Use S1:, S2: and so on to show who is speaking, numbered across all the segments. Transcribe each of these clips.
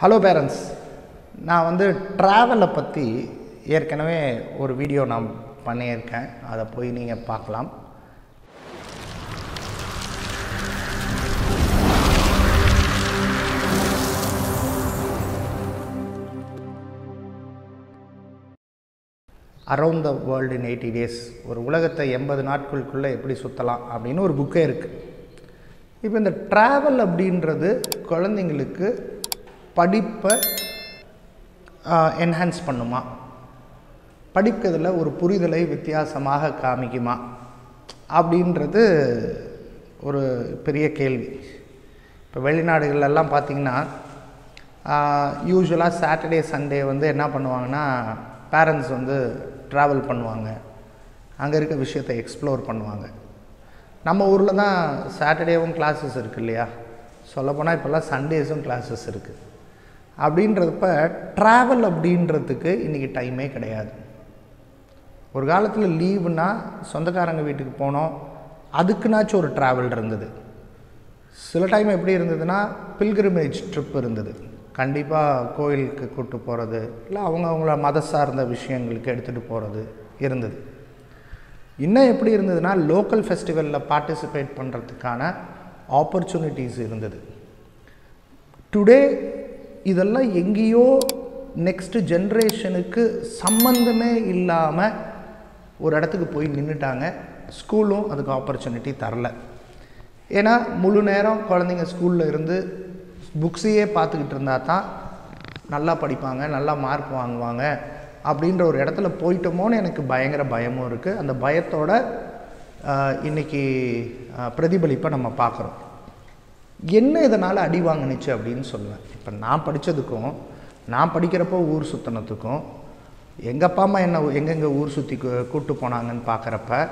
S1: Hello parents நான் வந்து ட்ராவலை பற்றி ஏற்கனவே ஒரு வீடியோ நான் பண்ணியிருக்கேன். அதை போய் நீங்கள் பார்க்கலாம். Around the world in eighty days ஒரு உலகத்தை எண்பது நாட்களுக்குள்ளே எப்படி சுற்றலாம் அப்படின்னு ஒரு புக்கே இருக்குது இப்போ இந்த ட்ராவல் அப்படின்றது குழந்தைங்களுக்கு படிப்பை என்ஹான்ஸ் பண்ணுமா? படிக்கிறதுல ஒரு புரிதலை வித்தியாசமாக காமிக்குமா? அப்படின்றது ஒரு பெரிய கேள்வி. இப்போ வெளிநாடுகளெல்லாம் பார்த்திங்கன்னா யூஸ்வலாக சாட்டர்டே சண்டே வந்து என்ன பண்ணுவாங்கன்னா பேரண்ட்ஸ் வந்து ட்ராவல் பண்ணுவாங்க. அங்கே இருக்க விஷயத்தை எக்ஸ்ப்ளோர் பண்ணுவாங்க. நம்ம ஊரில் தான் சாட்டர்டேவும் கிளாஸஸ் இருக்குது இல்லையா? சொல்லப்போனால் இப்போல்லாம் சண்டேஸும் கிளாஸஸ் இருக்குது அப்படின்றப்ப ட்ராவல் அப்படின்றதுக்கு இன்றைக்கி டைமே கிடையாது. ஒரு காலத்தில் லீவுனா சொந்தக்காரங்க வீட்டுக்கு போனோம் அதுக்குனாச்சும் ஒரு ட்ராவல் இருந்தது. சில டைம் எப்படி இருந்ததுன்னா பில்கிரிமேஜ் ட்ரிப் இருந்தது. கண்டிப்பாக கோயிலுக்கு கூப்பிட்டு போகிறது இல்லை அவங்க அவங்கள மத சார்ந்த விஷயங்களுக்கு எடுத்துகிட்டு போகிறது இருந்தது. இன்னும் எப்படி இருந்ததுன்னா லோக்கல் ஃபெஸ்டிவலில் பார்ட்டிசிபேட் பண்ணுறதுக்கான ஆப்பர்ச்சுனிட்டிஸ் இருந்தது. டுடே இதெல்லாம் எங்கேயோ நெக்ஸ்ட்டு ஜென்ரேஷனுக்கு சம்மந்தமே இல்லாமல் ஒரு இடத்துக்கு போய் நின்றுட்டாங்க ஸ்கூலும் அதுக்கு ஆப்பர்ச்சுனிட்டி தரல. ஏன்னா முழு நேரம் குழந்தைங்க ஸ்கூலில் இருந்து புக்ஸையே பார்த்துக்கிட்டு இருந்தால் தான் நல்லா படிப்பாங்க நல்லா மார்க் வாங்குவாங்க அப்படின்ற ஒரு இடத்துல போயிட்டோமோன்னு எனக்கு பயங்கர பயமும் இருக்குது அந்த பயத்தோட இன்றைக்கி பிரதிபலிப்பை நம்ம பார்க்குறோம். என்ன இதனால் அடி வாங்கினுச்சு அப்படின்னு சொல்லுவேன். இப்போ நான் படித்ததுக்கும் நான் படிக்கிறப்போ ஊர் சுற்றினத்துக்கும் எங்கள் அப்பா அம்மா என்ன எங்கெங்கே ஊர் சுற்றி கூப்பிட்டு போனாங்கன்னு பார்க்குறப்ப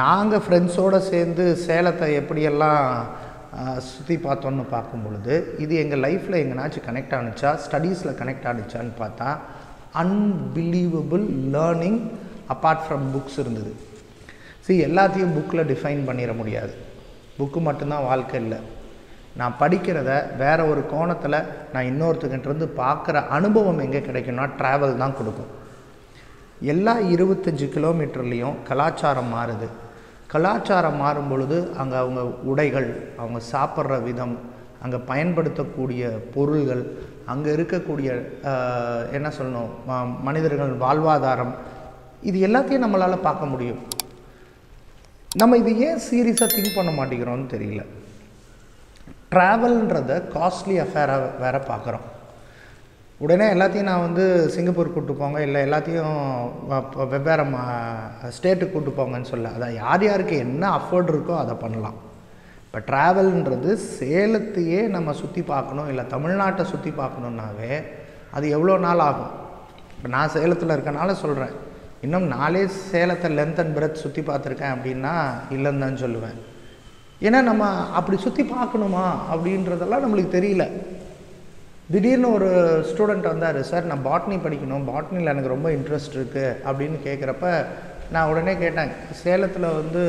S1: நாங்கள் ஃப்ரெண்ட்ஸோடு சேர்ந்து சேலத்தை எப்படியெல்லாம் சுற்றி பார்த்தோன்னு பார்க்கும் பொழுது இது எங்கள் லைஃப்பில் எங்கேனாச்சும் கனெக்ட் ஆணுச்சா ஸ்டடீஸில் கனெக்ட் ஆணுச்சான்னு பார்த்தா unbelievable learning apart from books இருந்தது. சரி எல்லாத்தையும் புக்கில் டிஃபைன் பண்ணிட முடியாது. புக்கு மட்டும்தான் வாழ்க்கை இல்லை. நான் படிக்கிறத வேறு ஒரு கோணத்தில் நான் இன்னொருத்துக்கிட்டேருந்து பார்க்குற அனுபவம் எங்கே கிடைக்கும்னா ட்ராவல் தான் கொடுக்கும். எல்லா இருபத்தஞ்சி கிலோமீட்டர்லேயும் கலாச்சாரம் மாறுது. கலாச்சாரம் மாறும் பொழுது அங்கே அவங்க உடைகள் அவங்க சாப்பிட்ற விதம் அங்கே பயன்படுத்தக்கூடிய பொருள்கள் அங்கே இருக்கக்கூடிய என்ன சொல்லணும் மனிதர்கள் வாழ்வாதாரம் இது எல்லாத்தையும் நம்மளால் பார்க்க முடியும். நம்ம இது ஏன் சீரியஸாக திங்க் பண்ண மாட்டேங்கிறோம்னு தெரியல. ட்ராவல்ன்றத காஸ்ட்லி அஃபேராக வேற பார்க்குறோம் உடனே எல்லாத்தையும் நான் வந்து சிங்கப்பூர் கூப்பிட்டு போங்க இல்லை எல்லாத்தையும் வெவ்வேறு மா ஸ்டேட்டுக்கு கூப்பிட்டு போங்கன்னு சொல்ல. அதான் யார் யாருக்கு என்ன அஃபோர்ட் இருக்கோ அதை பண்ணலாம். இப்போ ட்ராவல்ன்றது சேலத்தையே நம்ம சுற்றி பார்க்கணும் இல்லை தமிழ்நாட்டை சுற்றி பார்க்கணுன்னாவே அது எவ்வளோ நாள் ஆகும்? இப்போ நான் சேலத்தில் இருக்கனால சொல்கிறேன் இன்னும் நாளே சேலத்தை லென்த் அண்ட் பிரெத் சுற்றி பார்த்துருக்கேன் அப்படின்னா இல்லைன்னு தான் சொல்லுவேன். ஏன்னா நம்ம அப்படி சுற்றி பார்க்கணுமா அப்படின்றதெல்லாம் நம்மளுக்கு தெரியல. திடீர்னு ஒரு ஸ்டூடெண்ட் வந்தார் சார் நான் பாட்னி படிக்கணும். பாட்னியில் எனக்கு ரொம்ப இன்ட்ரெஸ்ட் இருக்குது அப்படின்னு கேட்குறப்ப நான் உடனே கேட்டேன் சேலத்தில் வந்து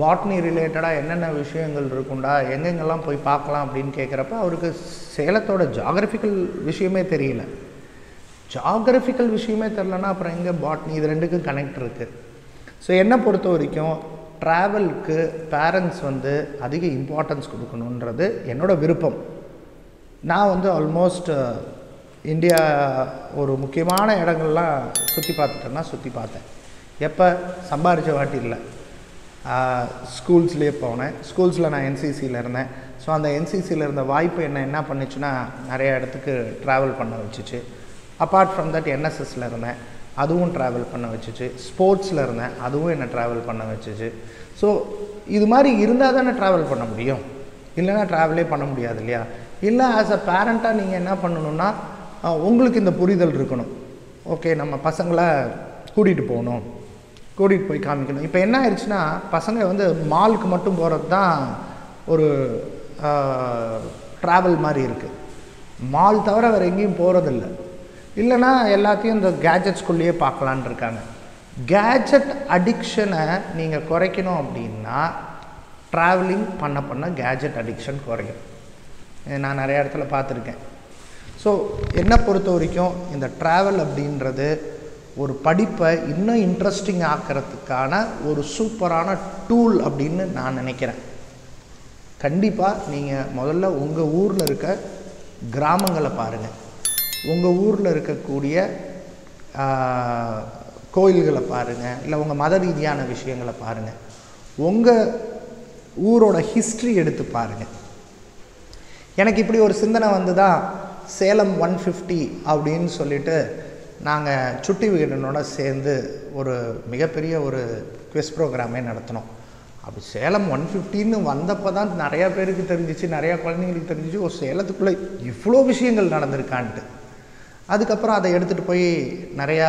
S1: பாட்னி ரிலேட்டடாக என்னென்ன விஷயங்கள் இருக்குண்டா எங்கெங்கெல்லாம் போய் பார்க்கலாம்? அப்படின்னு கேட்குறப்ப அவருக்கு சேலத்தோட ஜாகிரபிக்கல் விஷயமே தெரியல. ஜாகிரபிக்கல் விஷயமே தெரிலனா அப்புறம் எங்கே பாட்னி இது ரெண்டுக்கும் கனெக்ட் இருக்குது ஸோ என்னை பொறுத்த வரைக்கும் ட்ராவலுக்கு பேரண்ட்ஸ் வந்து அதிக இம்பார்ட்டன்ஸ் கொடுக்கணுன்றது என்னோடய விருப்பம். நான் வந்து ஆல்மோஸ்ட் இந்தியா ஒரு முக்கியமான இடங்கள்லாம் சுற்றி பார்த்துட்டேன்னா சுற்றி பார்த்தேன். எப்போ? சம்பாரித்த வாட்டி இல்லை ஸ்கூல்ஸ்லேயே போனேன். ஸ்கூல்ஸில் நான் என்சிசியில் இருந்தேன். ஸோ அந்த என்சிசியில் இருந்த வாய்ப்பு என்ன என்ன பண்ணுச்சுன்னா நிறைய இடத்துக்கு ட்ராவல் பண்ண வச்சுச்சு. அப்பார்ட் ஃப்ரம் தட் என்எஸ்எஸில் இருந்தேன். அதுவும் ட்ராவல் பண்ண வச்சுச்சு. ஸ்போர்ட்ஸில் இருந்தேன் அதுவும் என்னை ட்ராவல் பண்ண வச்சுச்சு. ஸோ இது மாதிரி இருந்தால் தானே ட்ராவல் பண்ண முடியும். இல்லைன்னா ட்ராவலே பண்ண முடியாது இல்லையா? இல்லை ஆஸ் அ பேரண்ட்டாக நீங்கள் என்ன பண்ணணுன்னா உங்களுக்கு இந்த புரிதல் இருக்கணும். ஓகே நம்ம பசங்களை கூட்டிகிட்டு போகணும். கூட்டிகிட்டு போய் காமிக்கணும். இப்போ என்ன ஆயிடுச்சுன்னா பசங்க வந்து மாலுக்கு மட்டும் போகிறது தான் ஒரு ட்ராவல் மாதிரி இருக்குது மால் தவிர வேறு எங்கேயும் போகிறதில்ல இல்லைனா எல்லாத்தையும் இந்த கேஜெட்ஸ்குள்ளேயே பார்க்கலான் இருக்காங்க. கேஜெட் அடிக்ஷனை நீங்கள் குறைக்கணும் அப்படின்னா ட்ராவலிங் பண்ண பண்ண கேஜெட் அடிக்ஷன் குறையும். நான் நிறைய இடத்துல பார்த்துருக்கேன். ஸோ என்னை பொறுத்த வரைக்கும் இந்த ட்ராவல் அப்படின்றது ஒரு படிப்பை இன்னும் இன்ட்ரெஸ்டிங் ஆக்கிறதுக்கான ஒரு சூப்பரான டூல் அப்படின்னு நான் நினைக்கிறேன். கண்டிப்பாக நீங்கள் முதல்ல உங்கள் ஊரில் இருக்க கிராமங்களை பாருங்கள் உங்கள் ஊரில் இருக்கக்கூடிய கோயில்களை பாருங்கள் இல்லை உங்கள் மத ரீதியான விஷயங்களை பாருங்கள் உங்கள் ஊரோட ஹிஸ்ட்ரி எடுத்து பாருங்கள் எனக்கு இப்படி ஒரு சிந்தனை வந்து தான் சேலம் ஒன் ஃபிஃப்டி அப்படின்னு சொல்லிட்டு நாங்கள் சுட்டி விகடனோட சேர்ந்து ஒரு மிகப்பெரிய ஒரு குவிஸ் ப்ரோக்ராமே நடத்தினோம். அப்படி சேலம் ஒன் ஃபிஃப்டின்னு வந்தப்போ தான் நிறையா பேருக்கு தெரிஞ்சிச்சு நிறையா குழந்தைங்களுக்கு தெரிஞ்சிச்சு ஒரு சேலத்துக்குள்ளே இவ்வளோ விஷயங்கள் நடந்திருக்கான்ட்டு. அதுக்கப்புறம் அதை எடுத்துகிட்டு போய் நிறையா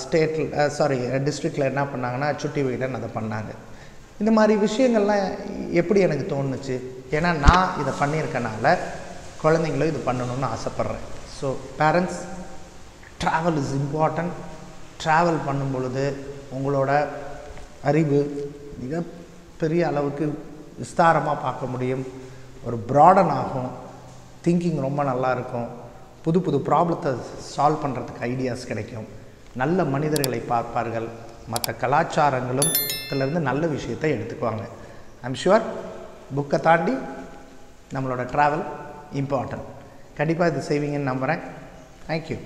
S1: ஸ்டேட்டில் சாரி டிஸ்ட்ரிக்டில் என்ன பண்ணாங்கன்னா சுட்டி வீடன் அதை பண்ணாங்க. இந்த மாதிரி விஷயங்கள்லாம் எப்படி எனக்கு தோணுச்சு? ஏன்னா நான் இதை பண்ணியிருக்கனால குழந்தைங்களும் இது பண்ணணும்னு ஆசைப்பட்றேன். So parents travel is important travel பண்ணும் பொழுது உங்களோட அறிவு மிக பெரிய அளவுக்கு விஸ்தாரமாக பார்க்க முடியும். ஒரு ப்ராடன் ஆகும். திங்கிங் ரொம்ப நல்லா இருக்கும். புது புது ப்ராப்ளத்தை சால்வ் பண்ணுறதுக்கு ஐடியாஸ் கிடைக்கும். நல்ல மனிதர்களை பார்ப்பார்கள். மற்ற கலாச்சாரங்களும் இதிலிருந்து நல்ல விஷயத்தை எடுத்துக்குவாங்க. ஐம் ஷுவர் புக்கை தாண்டி நம்மளோட ட்ராவல் இம்பார்ட்டன்ட் கண்டிப்பாக இது செய்வீங்கன்னு நம்புகிறேன் தேங்க்யூ